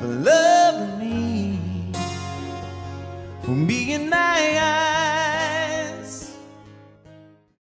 for loving me, for being nice